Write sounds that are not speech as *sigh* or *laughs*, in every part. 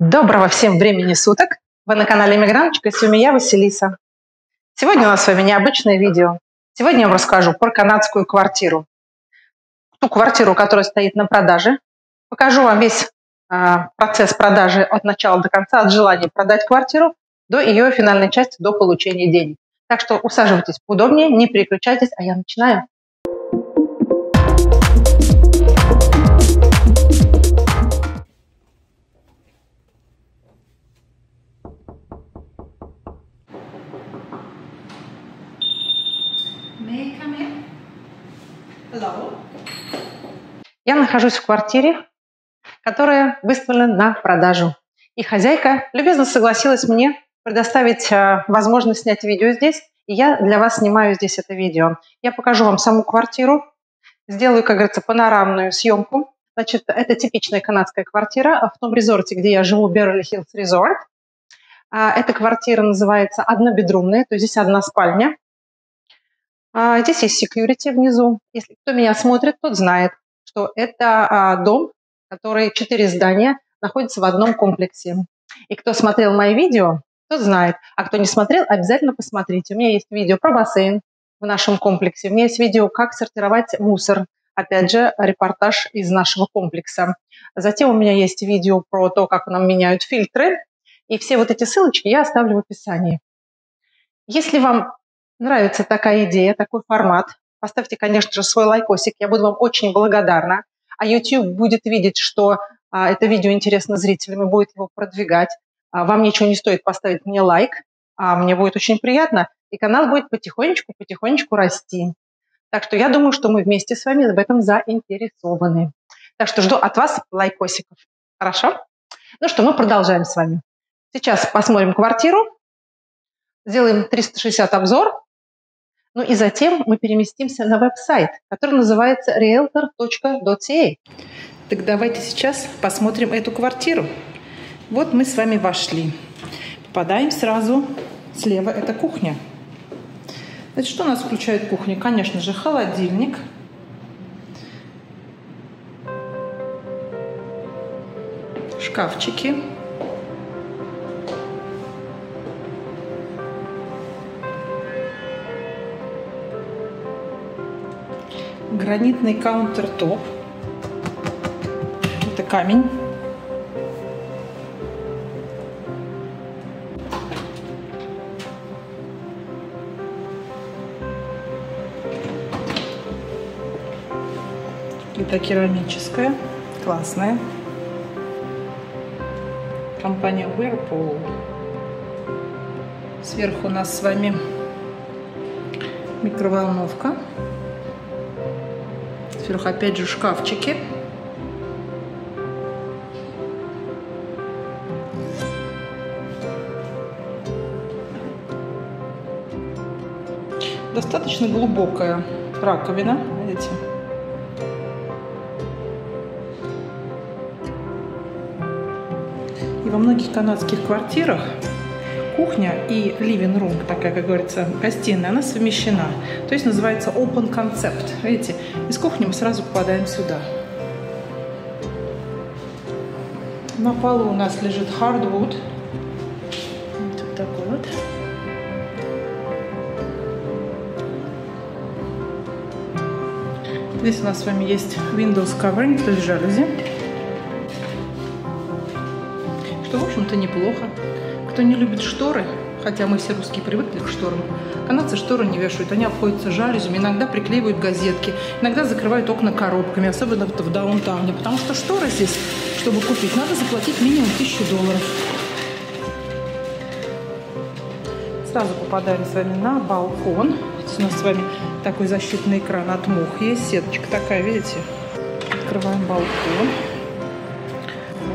Доброго всем времени суток! Вы на канале Мигранточка, и с вами я, Василиса. Сегодня у нас с вами необычное видео. Сегодня я вам расскажу про канадскую квартиру. Ту квартиру, которая стоит на продаже. Покажу вам весь э, процесс продажи от начала до конца, от желания продать квартиру до ее финальной части, до получения денег. Так что усаживайтесь поудобнее, не переключайтесь, а я начинаю. Я нахожусь в квартире, которая выставлена на продажу. И хозяйка любезно согласилась мне предоставить э, возможность снять видео здесь, и я для вас снимаю здесь это видео. Я покажу вам саму квартиру, сделаю, как говорится, панорамную съемку. Значит, это типичная канадская квартира в том резорте, где я живу, Beverly Hills Resort. А, эта квартира называется однобедрумная, то есть здесь одна спальня. А, здесь есть security внизу. Если кто меня смотрит, тот знает, что это а, дом, который четыре здания находятся в одном комплексе. И кто смотрел мои видео, тот знает. А кто не смотрел, обязательно посмотрите. У меня есть видео про бассейн в нашем комплексе. У меня есть видео, как сортировать мусор. Опять же, репортаж из нашего комплекса. Затем у меня есть видео про то, как нам меняют фильтры. И все вот эти ссылочки я оставлю в описании. Если вам нравится такая идея, такой формат, поставьте, конечно же, свой лайкосик. Я буду вам очень благодарна. А YouTube будет видеть, что а, это видео интересно зрителям и будет его продвигать. А, вам ничего не стоит поставить мне лайк, а мне будет очень приятно. И канал будет потихонечку-потихонечку расти. Так что я думаю, что мы вместе с вами в этом заинтересованы. Так что жду от вас лайкосиков. Хорошо? Ну что, мы продолжаем с вами. Сейчас посмотрим квартиру, сделаем 360 обзор, ну и затем мы переместимся на веб-сайт, который называется realtor.ca. Так давайте сейчас посмотрим эту квартиру. Вот мы с вами вошли. Попадаем сразу слева, это кухня. Значит, что у нас включает кухня? Конечно же, холодильник. Шкафчики. Гранитный каунтертоп. Это камень. Это керамическая, классная. Компания Whirlpool. Сверху у нас с вами микроволновка. Сверху опять же шкафчики. Достаточно глубокая раковина, видите? И во многих канадских квартирах кухня и living room, такая, как говорится, гостиная, она совмещена. То есть называется open concept. Видите, из кухни мы сразу попадаем сюда. На полу у нас лежит hardwood. Вот такой вот. Здесь у нас с вами есть Windows covering, то есть жалюзи. Общем-то, неплохо. Кто не любит шторы, хотя мы все русские привыкли к шторам, канадцы шторы не вешают, они обходятся жалюзями, иногда приклеивают газетки, иногда закрывают окна коробками, особенно в даунтауне, потому что шторы здесь, чтобы купить, надо заплатить минимум 1000 долларов. Сразу попадаем с вами на балкон. Здесь у нас с вами такой защитный экран от мух есть, сеточка такая, видите? Открываем балкон.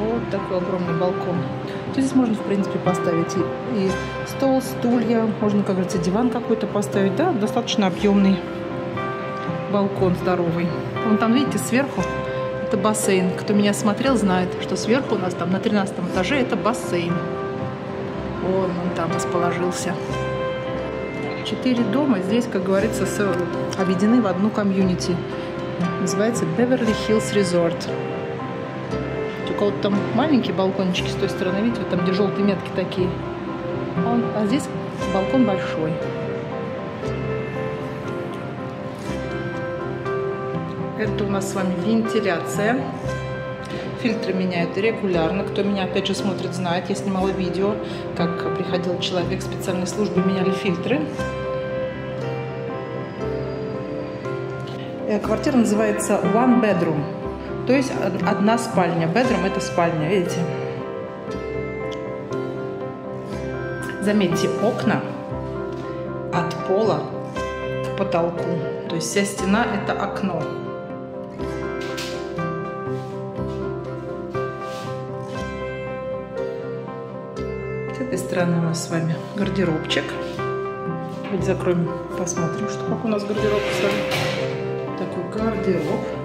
Вот такой огромный балкон то здесь можно, в принципе, поставить и, и стол, стулья, можно, как говорится, диван какой-то поставить, да, достаточно объемный балкон здоровый. Вон там, видите, сверху это бассейн. Кто меня смотрел, знает, что сверху у нас там на 13 этаже это бассейн. Вон он там расположился. Четыре дома здесь, как говорится, объединены в одну комьюнити. Называется Beverly Hills Resort. Кого-то там маленькие балкончики с той стороны, видите, вот там, где желтые метки такие. А, он, а здесь балкон большой. Это у нас с вами вентиляция. Фильтры меняют регулярно. Кто меня опять же смотрит, знает. Я снимала видео, как приходил человек специальной службы, меняли фильтры. Э, квартира называется One Bedroom. То есть одна спальня. Bedroom это спальня, видите? Заметьте, окна от пола к потолку. То есть вся стена это окно. С этой стороны у нас с вами гардеробчик. Давайте закроем, посмотрим, что как у нас гардероб с вами. Такой гардероб.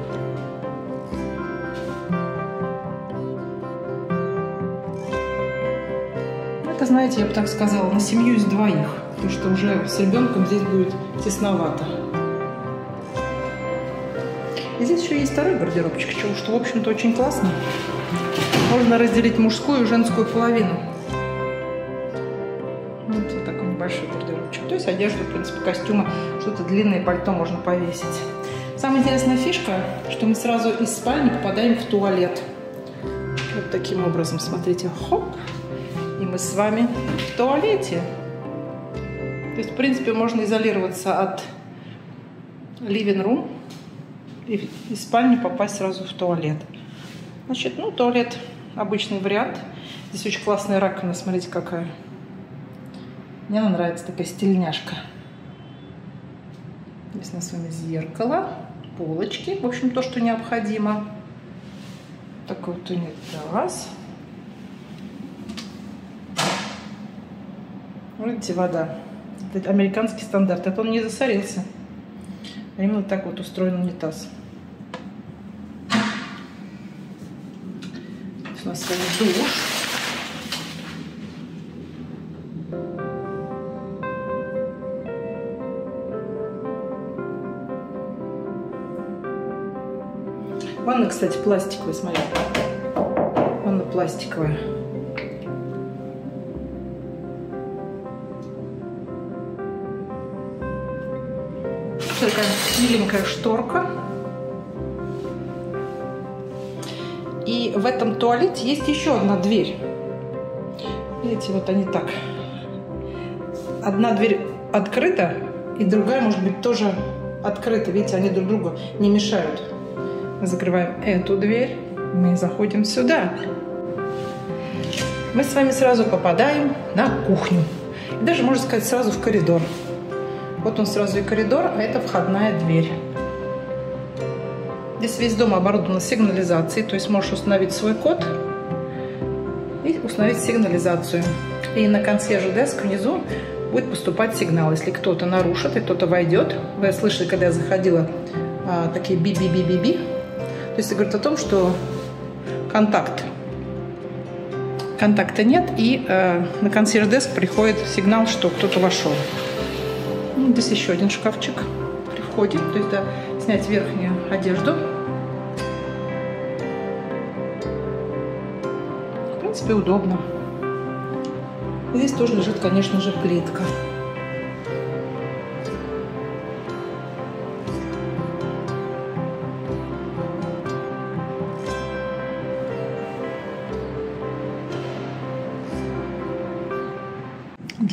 Знаете, я бы так сказала, на семью из двоих. Потому что уже с ребенком здесь будет тесновато. И здесь еще есть второй гардеробчик, что, в общем-то, очень классно. Можно разделить мужскую и женскую половину. Вот, вот такой небольшой гардеробчик. То есть одежда, в принципе, костюмы, что-то длинное пальто можно повесить. Самая интересная фишка, что мы сразу из спальни попадаем в туалет. Вот таким образом, смотрите, хоп, мы с вами в туалете. То есть, в принципе, можно изолироваться от living room и из спальни попасть сразу в туалет. Значит, ну, туалет обычный вариант. Здесь очень классная раковина, смотрите, какая. Мне она нравится, такая стильняшка. Здесь у нас с вами зеркало, полочки, в общем, то, что необходимо. Такой вот унитаз. Видите, вода. Это американский стандарт. Это он не засорился. А именно так вот устроен унитаз. Здесь у нас с вами душ. Ванна, кстати, пластиковая, смотрите. Ванна пластиковая. Такая миленькая шторка. И в этом туалете есть еще одна дверь. Видите, вот они так. Одна дверь открыта, и другая, может быть, тоже открыта. Видите, они друг другу не мешают. Мы закрываем эту дверь, мы заходим сюда. Мы с вами сразу попадаем на кухню. И даже, можно сказать, сразу в коридор. Вот он сразу и коридор, а это входная дверь. Здесь весь дом оборудован сигнализацией, то есть можешь установить свой код и установить сигнализацию. И на консьерже деск внизу будет поступать сигнал. Если кто-то нарушит и кто-то войдет, вы слышали, когда я заходила, а, такие би-би-би-би-би, то есть это говорит о том, что контакт. Контакта нет, и э, на консьерж деск приходит сигнал, что кто-то вошел. Ну, здесь еще один шкафчик при входе. То есть, да, снять верхнюю одежду. В принципе, удобно. Здесь тоже лежит, конечно же, плитка.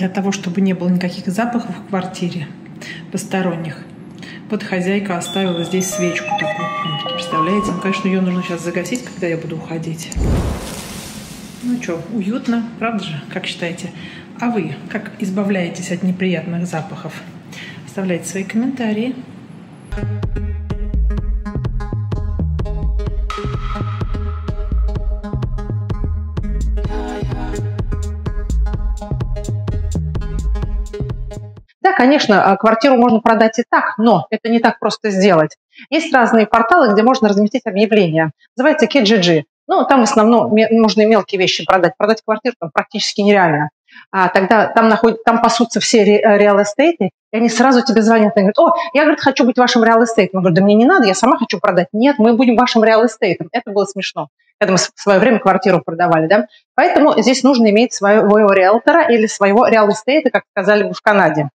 Для того, чтобы не было никаких запахов в квартире посторонних. Вот хозяйка оставила здесь свечку такую. Представляете? Ну, конечно, ее нужно сейчас загасить, когда я буду уходить. Ну что, уютно, правда же? Как считаете? А вы как избавляетесь от неприятных запахов? Оставляйте свои комментарии. Конечно, а, квартиру можно продать и так, но это не так просто сделать. Есть разные порталы, где можно разместить объявления. Называется KGG. Ну, там в основном можно и мелкие вещи продать. Продать квартиру там практически нереально. А тогда там, находят, там пасутся все real estate ы, и они сразу тебе звонят и говорят, о, я, говорит, хочу быть вашим real estate ом. Я говорю, да мне не надо, я сама хочу продать. Нет, мы будем вашим real estate ом. Это было смешно. когда мы в свое время квартиру продавали, да. Поэтому здесь нужно иметь своего риэлтора или своего real estate а, как сказали бы в Канаде.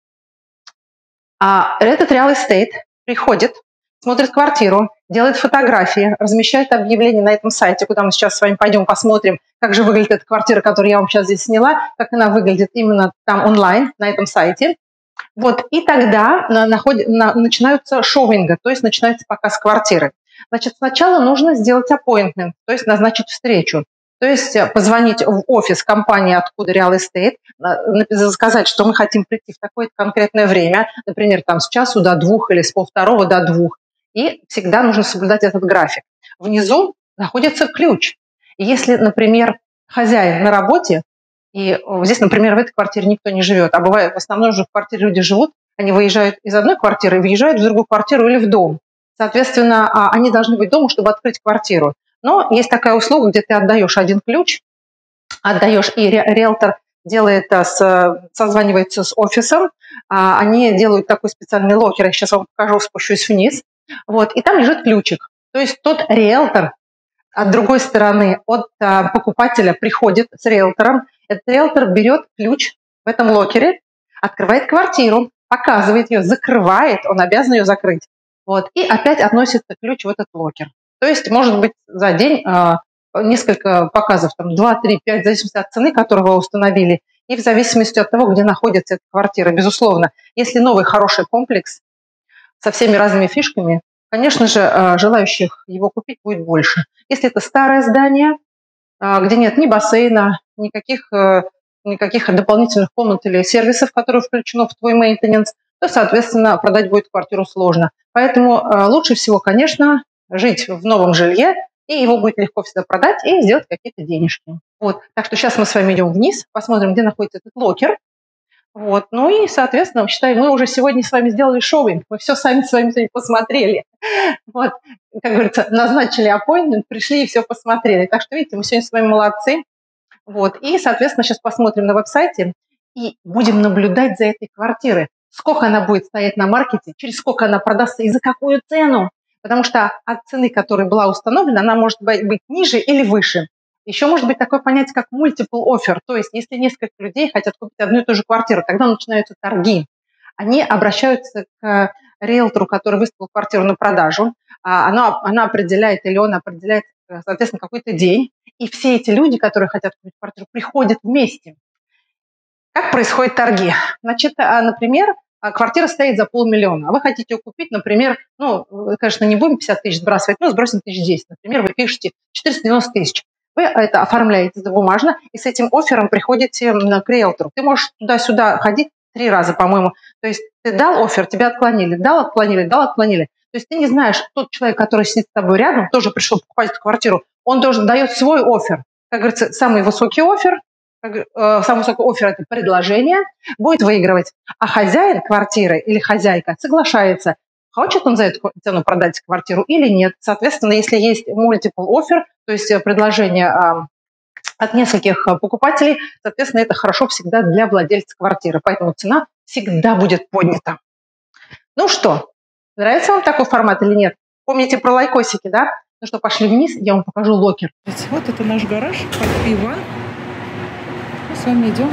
А этот real estate приходит, смотрит квартиру, делает фотографии, размещает объявление на этом сайте, куда мы сейчас с вами пойдем посмотрим, как же выглядит эта квартира, которую я вам сейчас здесь сняла, как она выглядит именно там онлайн, на этом сайте. Вот, и тогда наход... на... начинаются шоуинга, то есть начинается показ квартиры. Значит, сначала нужно сделать appointment, то есть назначить встречу. То есть э, позвонить в офис компании, откуда Real Estate, сказать, что мы хотим прийти в такое конкретное время, например, там с часу до двух или с полвторого до двух. И всегда нужно соблюдать этот график. Внизу находится ключ. Если, например, хозяин на работе, и здесь, например, в этой квартире никто не живет, а бывает, в основном же в квартире люди живут, они выезжают из одной квартиры и въезжают в другую квартиру или в дом. Соответственно, а, они должны быть дома, чтобы открыть квартиру. Но есть такая услуга, где ты отдаешь один ключ, отдаешь, и риэлтор делает, а, созванивается с офисом, а, они делают такой специальный locker, я сейчас вам покажу, спущусь вниз, вот, и там лежит ключик. То есть тот риэлтор от другой стороны от покупателя приходит с риэлтором, этот риэлтор берет ключ в этом locker е, открывает квартиру, показывает ее, закрывает, он обязан ее закрыть, вот, и опять относит ключ в этот locker. То есть, может быть, за день а, несколько показов, там 2, 3, 5, в зависимости от цены, которую вы установили, и в зависимости от того, где находится эта квартира. Безусловно, если новый хороший комплекс со всеми разными фишками, конечно же, а, желающих его купить будет больше. Если это старое здание, а, где нет ни бассейна, никаких, э, никаких дополнительных комнат или сервисов, которые включено в твой maintenance, то, соответственно, продать будет квартиру сложно. Поэтому лучше всего, конечно, жить в новом жилье, и его будет легко всегда продать и сделать какие-то денежки. Вот. Так что сейчас мы с вами идем вниз, посмотрим, где находится этот locker. Вот. Ну и, соответственно, считаю, мы уже сегодня с вами сделали showing, мы все сами с вами сегодня посмотрели. *laughs* Вот, как говорится, назначили appointment, пришли и все посмотрели. Так что, видите, мы сегодня с вами молодцы. Вот. И, соответственно, сейчас посмотрим на веб-сайте и будем наблюдать за этой квартирой. Сколько она будет стоять на market е, через сколько она продастся и за какую цену. Потому что от цены, которая была установлена, она может быть ниже или выше. Еще может быть такое понятие, как multiple offer, то есть если несколько людей хотят купить одну и ту же квартиру, тогда начинаются торги. Они обращаются к риэлтору, который выставил квартиру на продажу, а она, она определяет или он определяет, соответственно, какой-то день, и все эти люди, которые хотят купить квартиру, приходят вместе. Как происходят торги? Значит, а, например, а квартира стоит за полмиллиона, а вы хотите ее купить, например, ну, конечно, не будем 50 тысяч сбрасывать, но сбросим тысяч 10. Например, вы пишете 490 тысяч. Вы это оформляете бумажно и с этим оффером приходите к риэлтору. Ты можешь туда-сюда ходить три раза, по-моему. То есть ты дал офер, тебя отклонили, дал, отклонили, дал, отклонили. То есть ты не знаешь, тот человек, который сидит с тобой рядом, тоже пришел покупать эту квартиру, он должен дает свой офер. Как говорится, самый высокий офер, самый высокий офер – это предложение, будет выигрывать. А хозяин квартиры или хозяйка соглашается, хочет он за эту цену продать квартиру или нет. Соответственно, если есть multiple offer, то есть э, предложение от нескольких э, покупателей, соответственно, это хорошо всегда для владельца квартиры, поэтому цена всегда будет поднята. Ну что, нравится вам такой формат или нет? Помните про лайкосики, да? Ну что, пошли вниз, я вам покажу локер. Вот это наш гараж, и вот мы с вами идем,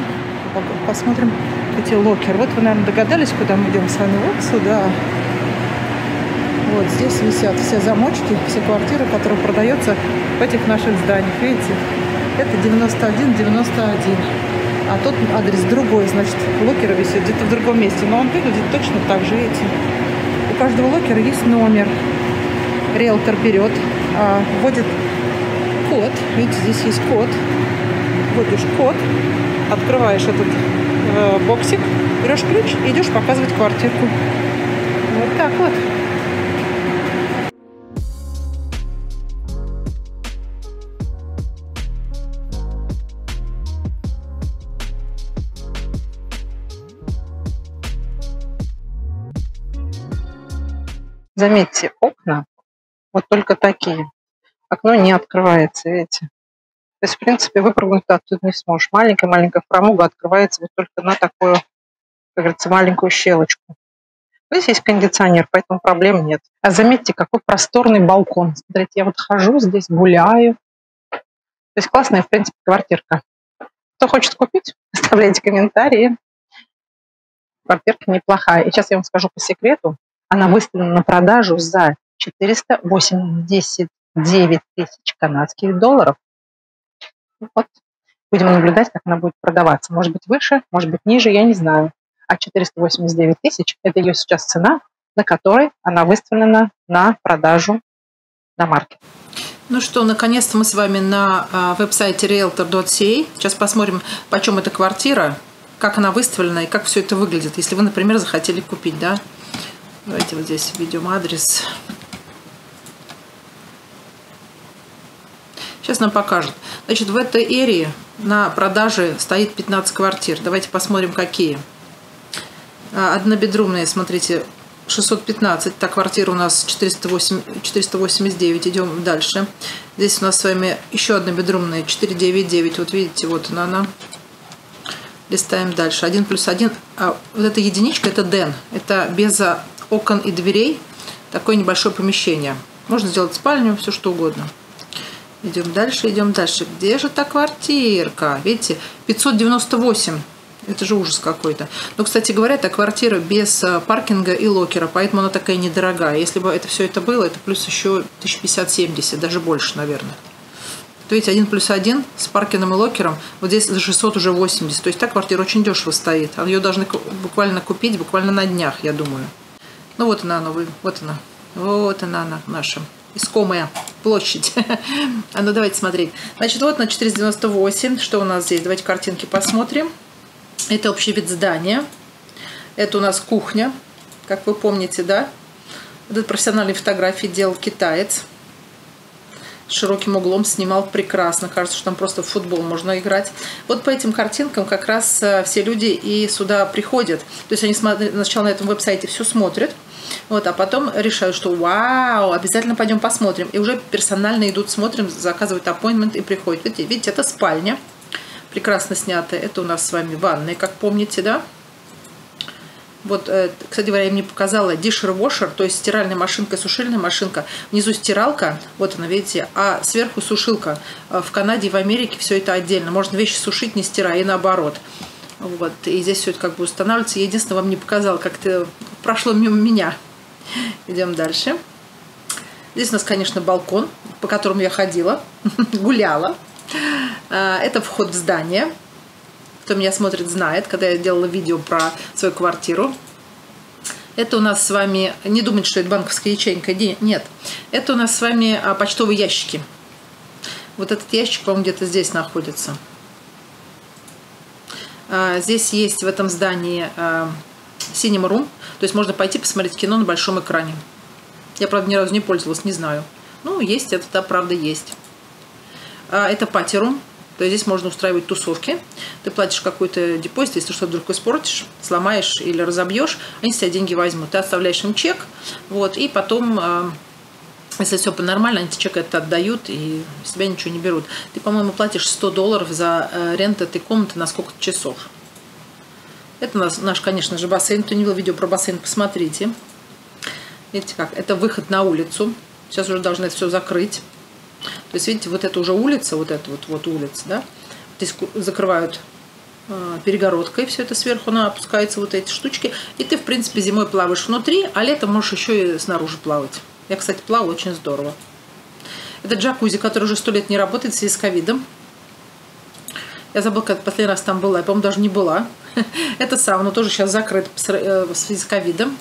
посмотрим эти locker. Вот вы, наверное, догадались, куда мы идем с вами. Вот сюда. Вот здесь висят все замочки, все квартиры, которые продаются в этих наших зданиях. Видите? Это 91, 91. А тот адрес другой, значит, locker висит где-то в другом месте. Но он выглядит точно так же, видите. У каждого locker а есть номер. Риэлтор берет, а, вводит код. Видите, здесь есть код вводишь код, открываешь этот э, боксик, берешь ключ и идешь показывать квартирку. Вот так вот. Заметьте, окна вот только такие. Окно не открывается, видите? То есть, в принципе, выпрыгнуть оттуда не сможешь. Маленькая-маленькая фрамуга открывается вот только на такую, как говорится, маленькую щелочку. Здесь есть кондиционер, поэтому проблем нет. А заметьте, какой просторный балкон. Смотрите, я вот хожу здесь, гуляю. есть классная, в принципе, квартирка. Кто хочет купить, *laughs* оставляйте комментарии. Квартирка неплохая. И сейчас я вам скажу по секрету. Она выставлена на продажу за 489 тысяч канадских долларов. Вот. Будем наблюдать, как она будет продаваться. Может быть выше, может быть ниже, я не знаю. А 489 тысяч – это ее сейчас цена, на которой она выставлена на продажу на маркет. Ну что, наконец-то мы с вами на а, веб-сайте realtor.ca. Сейчас посмотрим, почем эта квартира, как она выставлена и как все это выглядит. Если вы, например, захотели купить, да. Давайте вот здесь введем адрес. Сейчас нам покажут. Значит, в этой эрии на продаже стоит 15 квартир. Давайте посмотрим, какие. А, однобедрумные, смотрите, 615. Так, квартира у нас 408, 489. Идем дальше. Здесь у нас с вами еще одна бедрумная 499. Вот видите, вот она. она. Листаем дальше. 1 плюс 1. А вот эта единичка, это ден. Это без окон и дверей. Такое небольшое помещение. Можно сделать спальню, все что угодно. Идем дальше, идем дальше. Где же та квартирка? Видите, 598. Это же ужас какой-то. Но, кстати говоря, это квартира без э, паркинга и локера, поэтому она такая недорогая. Если бы это все это было, это плюс еще 1050-70, даже больше, наверное. То есть 1 плюс 1 с паркингом и локером, вот здесь за 600 уже 80. То есть та квартира очень дешево стоит. Ее должны буквально купить буквально на днях, я думаю. Ну вот она, она вот она. Вот она, она наша искомая площадь. *laughs* а ну давайте смотреть. Значит, вот на 498. Что у нас здесь? Давайте картинки посмотрим. Это общий вид здания. Это у нас кухня, как вы помните, да? Этот профессиональные фотографии делал китаец. Широким углом снимал прекрасно. Кажется, что там просто в футбол можно играть. Вот по этим картинкам как раз э, все люди и сюда приходят. То есть они сначала на этом веб-сайте все смотрят, вот, а потом решают, что вау, обязательно пойдем посмотрим. И уже персонально идут, смотрим, заказывают appointment и приходят. Видите, видите, это спальня. Прекрасно снятая. Это у нас с вами ванная, как помните, да? Вот, э, кстати говоря, я мне показала dishwasher, то есть стиральная машинка, сушильная машинка. Внизу стиралка, вот она, видите, а сверху сушилка. Э, в Канаде и в Америке все это отдельно. Можно вещи сушить, не стирая, и наоборот. Вот, и здесь все это как бы устанавливается. Я единственное вам не показала, как это прошло мимо меня. Идем дальше. Здесь у нас, конечно, балкон, по которому я ходила, *laughs* гуляла. А, это вход в здание. Кто меня смотрит, знает, когда я делала видео про свою квартиру. Это у нас с вами, не думайте, что это банковская ячейка, нет. Это у нас с вами а, почтовые ящики. Вот этот ящик, по-моему, где-то здесь находится. А, здесь есть в этом здании Cinema Room, то есть можно пойти посмотреть кино на большом экране. Я, правда, ни разу не пользовалась, не знаю. Ну, есть, это, да, правда, есть. А, это пати-рум, то есть здесь можно устраивать тусовки. Ты платишь какой-то депозит, если что вдруг испортишь, сломаешь или разобьешь, они с тебя деньги возьмут. Ты оставляешь им чек, вот, и потом а, если все по-нормально, они чек это отдают и с себя ничего не берут. Ты, по-моему, платишь 100 долларов за э, аренду этой комнаты на сколько часов. Это наш, наш, конечно же, бассейн. Кто не видел видео про бассейн, посмотрите. Видите как? Это выход на улицу. Сейчас уже должны это все закрыть. То есть, видите, вот это уже улица, вот эта вот, вот улица, да? Здесь закрывают э, перегородкой, все это сверху на опускается вот эти штучки. И ты, в принципе, зимой плаваешь внутри, а летом можешь еще и снаружи плавать. Я, кстати, плавала очень здорово. Это джакузи, который уже сто лет не работает в связи с ковидом. Я забыла, как последний раз там была. Я, по-моему, даже не была. *laughs* Это сауна тоже сейчас закрыт э, в связи с ковидом.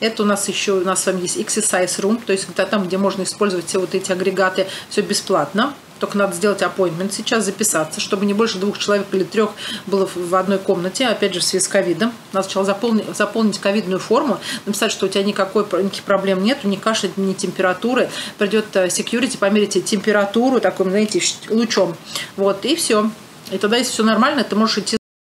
Это у нас еще, у нас с вами есть exercise room, то есть там, где можно использовать все вот эти агрегаты, все бесплатно. Только надо сделать appointment сейчас, записаться, чтобы не больше двух человек или трех было в одной комнате, опять же, в связи с ковидом. Надо сначала заполнить, заполнить ковидную форму, написать, что у тебя никакой, никаких проблем нет, ни кашля, ни температуры. Придет э, security, померить температуру таким, знаете, лучом. Вот, и все. И тогда, если все нормально, ты можешь идти